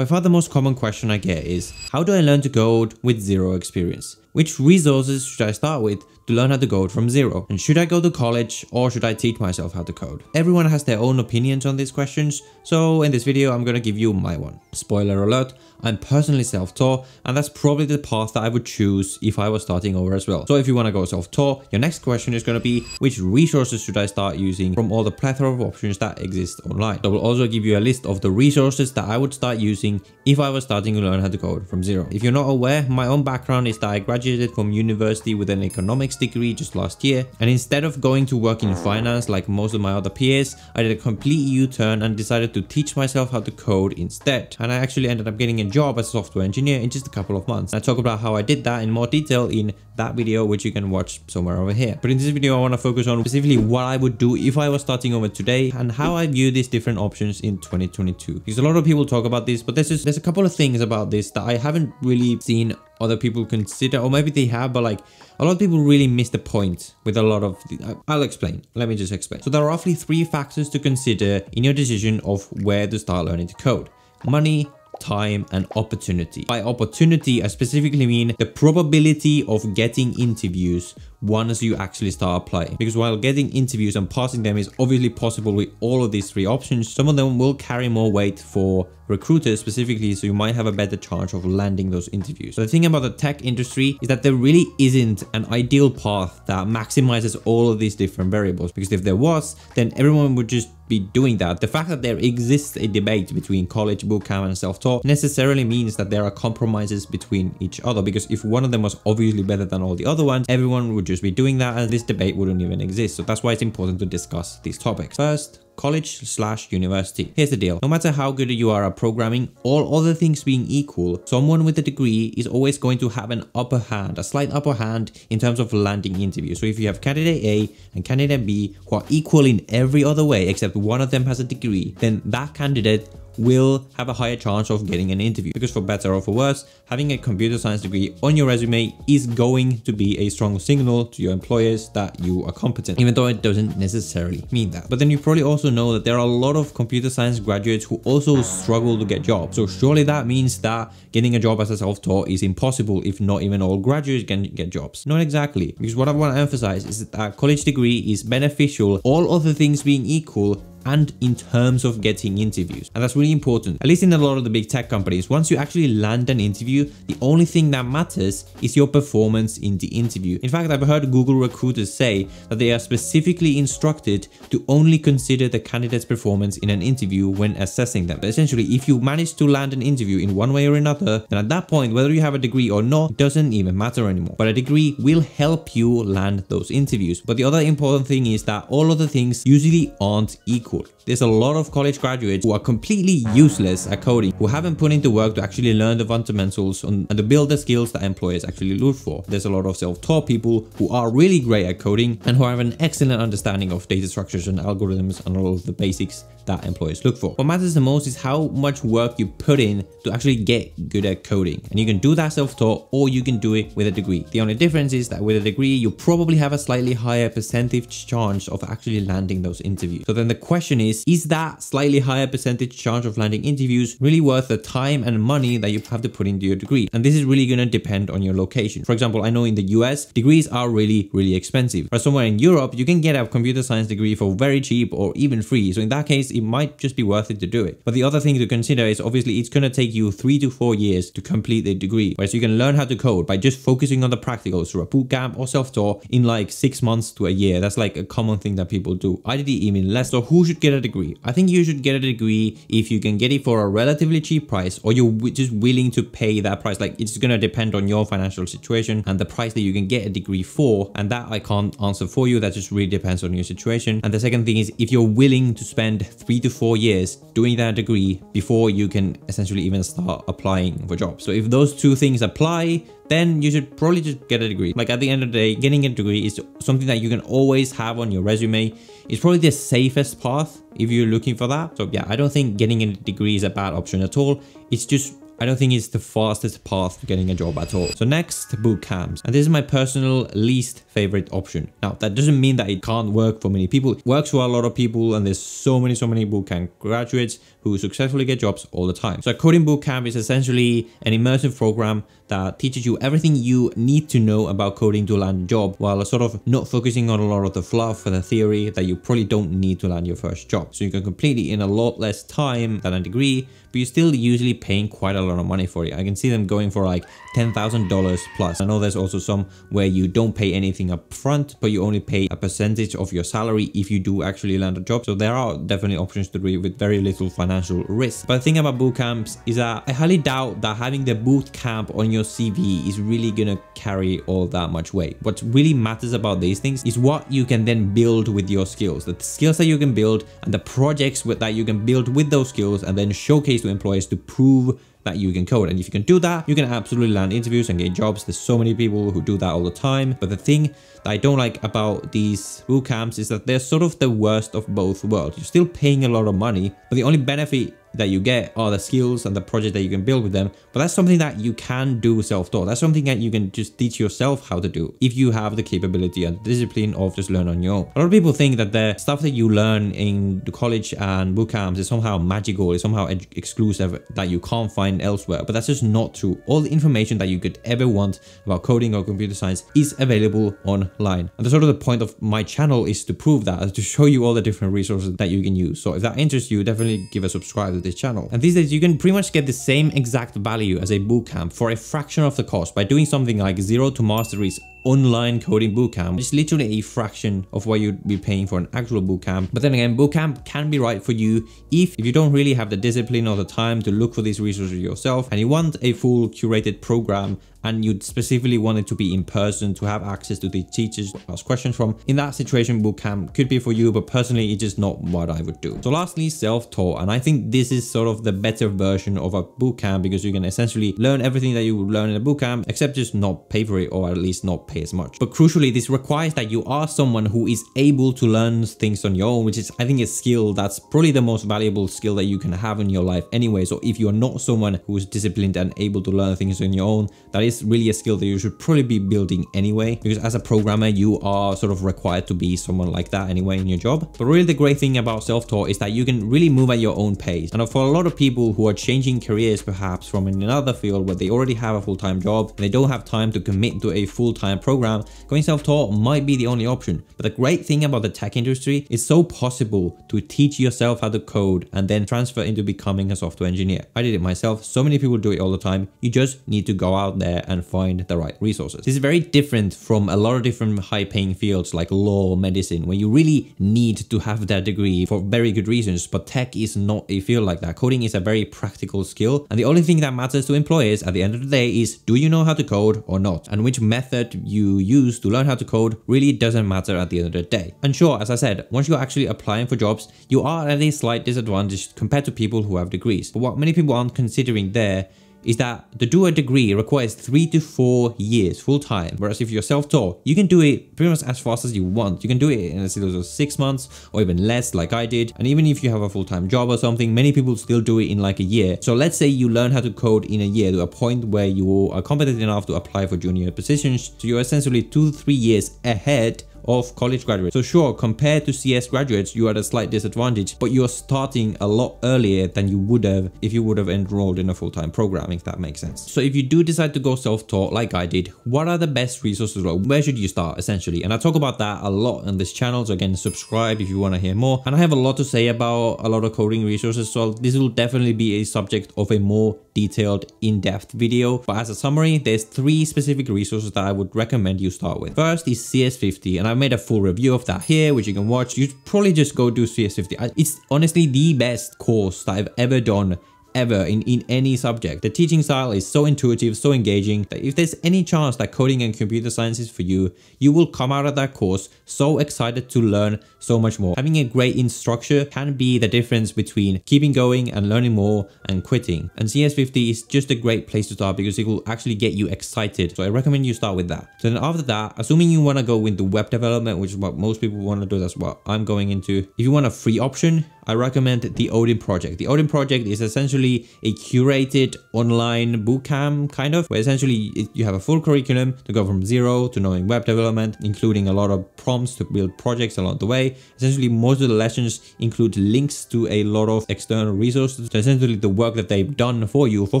By far the most common question I get is, how do I learn to code with zero experience? Which resources should I start with to learn how to code from zero? And should I go to college or should I teach myself how to code? Everyone has their own opinions on these questions, so in this video I'm gonna give you my one. Spoiler alert, I'm personally self-taught and that's probably the path that I would choose if I was starting over as well. So if you wanna go self-taught, your next question is gonna be which resources should I start using from all the plethora of options that exist online. I will also give you a list of the resources that I would start using if I was starting to learn how to code from zero. If you're not aware, my own background is that I graduated from university with an economics degree just last year. And instead of going to work in finance like most of my other peers, I did a complete U-turn and decided to teach myself how to code instead. And I actually ended up getting a job as a software engineer in just a couple of months. And I talk about how I did that in more detail in that video, which you can watch somewhere over here. But in this video, I want to focus on specifically what I would do if I was starting over today and how I view these different options in 2022. Because a lot of people talk about this, but there's just, there's a couple of things about this that I haven't really seen other people consider, or maybe they have, but like a lot of people really miss the point with a lot of, the, I'll explain. Let me just explain. So there are roughly three factors to consider in your decision of where to start learning to code. Money, time and opportunity. By opportunity, I specifically mean the probability of getting interviews once you actually start applying. Because while getting interviews and passing them is obviously possible with all of these three options, some of them will carry more weight for recruiters specifically, so you might have a better chance of landing those interviews. So the thing about the tech industry is that there really isn't an ideal path that maximizes all of these different variables. Because if there was, then everyone would just be doing that. The fact that there exists a debate between college, bootcamp and self-taught necessarily means that there are compromises between each other because if one of them was obviously better than all the other ones, everyone would just be doing that and this debate wouldn't even exist. So that's why it's important to discuss these topics. First, college slash university. Here's the deal. No matter how good you are at programming, all other things being equal, someone with a degree is always going to have an upper hand, a slight upper hand in terms of landing interviews. So if you have candidate A and candidate B who are equal in every other way except one of them has a degree, then that candidate will have a higher chance of getting an interview. Because for better or for worse having a computer science degree on your resume is going to be a strong signal to your employers that you are competent even though it doesn't necessarily mean that. But then you probably also know that there are a lot of computer science graduates who also struggle to get jobs. So surely that means that getting a job as a self-taught is impossible if not even all graduates can get jobs. Not exactly. Because what i want to emphasize is that a college degree is beneficial. All other things being equal and in terms of getting interviews. And that's really important. At least in a lot of the big tech companies, once you actually land an interview, the only thing that matters is your performance in the interview. In fact, I've heard Google recruiters say that they are specifically instructed to only consider the candidate's performance in an interview when assessing them. But essentially, if you manage to land an interview in one way or another, then at that point, whether you have a degree or not, doesn't even matter anymore. But a degree will help you land those interviews. But the other important thing is that all of the things usually aren't equal There's a lot of college graduates who are completely useless at coding, who haven't put into work to actually learn the fundamentals and to build the skills that employers actually look for. There's a lot of self-taught people who are really great at coding and who have an excellent understanding of data structures and algorithms and all of the basics that employers look for. What matters the most is how much work you put in to actually get good at coding. And you can do that self-taught or you can do it with a degree. The only difference is that with a degree, you probably have a slightly higher percentage chance of actually landing those interviews. So then the question is, is that slightly higher percentage chance of landing interviews really worth the time and money that you have to put into your degree? And this is really going to depend on your location. For example, I know in the US, degrees are really, really expensive. But somewhere in Europe, you can get a computer science degree for very cheap or even free. So in that case, it might just be worth it to do it. But the other thing to consider is obviously it's going to take you three to four years to complete the degree. Whereas you can learn how to code by just focusing on the practicals through a bootcamp or self-taught in like six months to a year. That's like a common thing that people do. I did it even less. So who should get a degree? I think you should get a degree if you can get it for a relatively cheap price or you're just willing to pay that price. Like it's going to depend on your financial situation and the price that you can get a degree for. And that I can't answer for you. That just really depends on your situation. And the second thing is if you're willing to spend three to four years doing that degree before you can essentially even start applying for jobs. So if those two things apply, then you should probably just get a degree. Like at the end of the day, getting a degree is something that you can always have on your resume. It's probably the safest path if you're looking for that. So yeah, I don't think getting a degree is a bad option at all. It's just I don't think it's the fastest path to getting a job at all. So next, boot camps. And this is my personal least favorite option. Now, that doesn't mean that it can't work for many people. It works for a lot of people and there's so many, so many bootcamp graduates who successfully get jobs all the time. So a coding bootcamp is essentially an immersive program that teaches you everything you need to know about coding to land a job while sort of not focusing on a lot of the fluff and the theory that you probably don't need to land your first job. So you can complete it in a lot less time than a degree but you're still usually paying quite a lot of money for it. I can see them going for like $10,000 plus. I know there's also some where you don't pay anything up front, but you only pay a percentage of your salary if you do actually land a job. So there are definitely options to do it with very little financial risk. But the thing about boot camps is that I highly doubt that having the boot camp on your CV is really gonna carry all that much weight. What really matters about these things is what you can then build with your skills, the skills that you can build and the projects that you can build with those skills and then showcase to employers to prove that you can code. And if you can do that, you can absolutely land interviews and get jobs. There's so many people who do that all the time. But the thing that I don't like about these boot camps is that they're sort of the worst of both worlds. You're still paying a lot of money, but the only benefit that you get are the skills and the project that you can build with them. But that's something that you can do self-taught. That's something that you can just teach yourself how to do if you have the capability and discipline of just learn on your own. A lot of people think that the stuff that you learn in the college and boot camps is somehow magical, is somehow exclusive that you can't find elsewhere. But that's just not true. All the information that you could ever want about coding or computer science is available online. And the sort of the point of my channel is to prove that, to show you all the different resources that you can use. So if that interests you, definitely give a subscribe this channel. And these days you can pretty much get the same exact value as a bootcamp for a fraction of the cost by doing something like zero to mastery's online coding bootcamp. It's literally a fraction of what you'd be paying for an actual bootcamp. But then again, bootcamp can be right for you if, if you don't really have the discipline or the time to look for these resources yourself and you want a full curated program and you specifically want it to be in person to have access to the teachers to ask questions from. In that situation, bootcamp could be for you, but personally, it's just not what I would do. So lastly, self-taught. And I think this is sort of the better version of a bootcamp because you can essentially learn everything that you would learn in a bootcamp, except just not pay for it or at least not pay as much. But crucially, this requires that you are someone who is able to learn things on your own, which is, I think, a skill that's probably the most valuable skill that you can have in your life anyway. So if you're not someone who is disciplined and able to learn things on your own, that is really a skill that you should probably be building anyway, because as a programmer, you are sort of required to be someone like that anyway in your job. But really the great thing about self-taught is that you can really move at your own pace. And for a lot of people who are changing careers perhaps from another field where they already have a full-time job and they don't have time to commit to a full-time program, going self-taught might be the only option. But the great thing about the tech industry is so possible to teach yourself how to code and then transfer into becoming a software engineer. I did it myself. So many people do it all the time. You just need to go out there and find the right resources. This is very different from a lot of different high paying fields like law, or medicine, where you really need to have that degree for very good reasons, but tech is not a field like that. Coding is a very practical skill. And the only thing that matters to employers at the end of the day is do you know how to code or not? And which method you use to learn how to code really doesn't matter at the end of the day. And sure, as I said, once you're actually applying for jobs, you are at a slight disadvantage compared to people who have degrees. But what many people aren't considering there is that the do a degree requires three to four years full time. Whereas if you're self-taught, you can do it pretty much as fast as you want. You can do it in as little as six months or even less like I did. And even if you have a full-time job or something, many people still do it in like a year. So let's say you learn how to code in a year to a point where you are competent enough to apply for junior positions. So you're essentially two to three years ahead of college graduates. So sure, compared to CS graduates, you are at a slight disadvantage, but you're starting a lot earlier than you would have if you would have enrolled in a full-time program, if that makes sense. So if you do decide to go self-taught like I did, what are the best resources? Where should you start essentially? And I talk about that a lot on this channel. So again, subscribe if you want to hear more. And I have a lot to say about a lot of coding resources. So this will definitely be a subject of a more detailed in-depth video. But as a summary, there's three specific resources that I would recommend you start with. First is CS50 and I've made a full review of that here, which you can watch. You probably just go do CS50. It's honestly the best course that I've ever done ever in, in any subject. The teaching style is so intuitive, so engaging that if there's any chance that coding and computer science is for you, you will come out of that course so excited to learn so much more. Having a great instructor can be the difference between keeping going and learning more and quitting. And CS50 is just a great place to start because it will actually get you excited. So I recommend you start with that. So then after that, assuming you want to go into web development, which is what most people want to do, that's what I'm going into. If you want a free option, I recommend the Odin project. The Odin project is essentially essentially a curated online bootcamp kind of, where essentially you have a full curriculum to go from zero to knowing web development, including a lot of prompts to build projects along the way. Essentially, most of the lessons include links to a lot of external resources. So essentially, the work that they've done for you for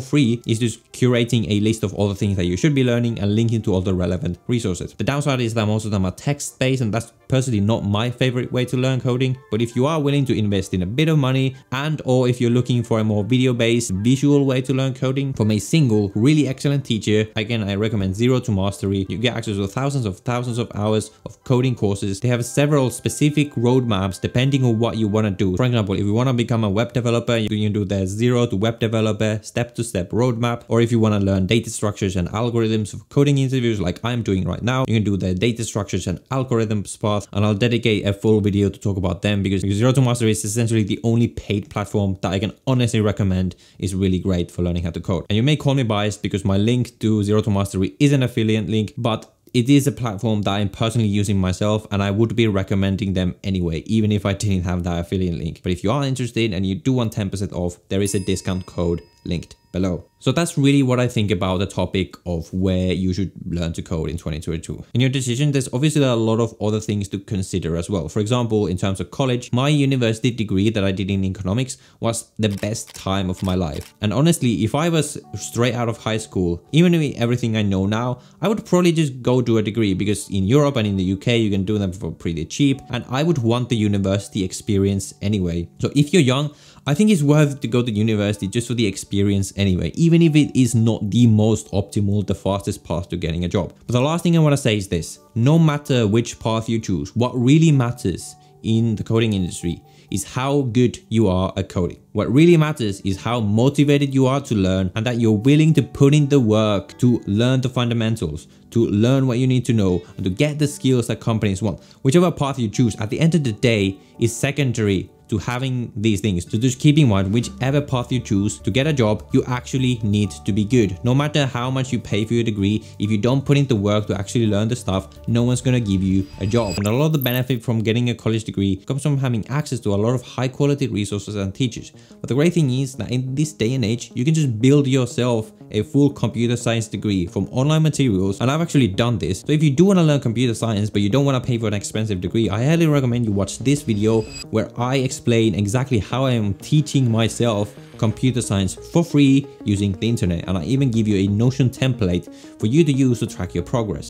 free is just curating a list of all the things that you should be learning and linking to all the relevant resources. The downside is that most of them are text-based and that's personally not my favorite way to learn coding. But if you are willing to invest in a bit of money and or if you're looking for a more video-based visual way to learn coding from a single really excellent teacher, again, I recommend Zero to Mastery. You get access to thousands of thousands of hours of coding courses. They have several specific roadmaps depending on what you want to do. For example, if you want to become a web developer, you can do the zero to web developer step-to-step -step roadmap. Or if you want to learn data structures and algorithms of coding interviews like I'm doing right now, you can do the data structures and algorithms path and I'll dedicate a full video to talk about them because Zero to Mastery is essentially the only paid platform that I can honestly recommend is really great for learning how to code. And you may call me biased because my link to Zero to Mastery is an affiliate link, but it is a platform that I'm personally using myself and I would be recommending them anyway, even if I didn't have that affiliate link. But if you are interested and you do want 10% off, there is a discount code linked below. So that's really what I think about the topic of where you should learn to code in 2022. In your decision, there's obviously a lot of other things to consider as well. For example, in terms of college, my university degree that I did in economics was the best time of my life. And honestly, if I was straight out of high school, even with everything I know now, I would probably just go do a degree because in Europe and in the UK, you can do them for pretty cheap. And I would want the university experience anyway. So if you're young, I think it's worth to go to university just for the experience anyway, even if it is not the most optimal, the fastest path to getting a job. But the last thing I want to say is this, no matter which path you choose, what really matters in the coding industry is how good you are at coding. What really matters is how motivated you are to learn and that you're willing to put in the work to learn the fundamentals, to learn what you need to know and to get the skills that companies want. Whichever path you choose at the end of the day is secondary to having these things. to just keep in mind, whichever path you choose to get a job, you actually need to be good. No matter how much you pay for your degree, if you don't put in the work to actually learn the stuff, no one's gonna give you a job. And a lot of the benefit from getting a college degree comes from having access to a lot of high quality resources and teachers. But the great thing is that in this day and age, you can just build yourself a full computer science degree from online materials. And I've actually done this. So if you do want to learn computer science, but you don't want to pay for an expensive degree, I highly recommend you watch this video where I explain explain exactly how I am teaching myself computer science for free using the internet and I even give you a Notion template for you to use to track your progress.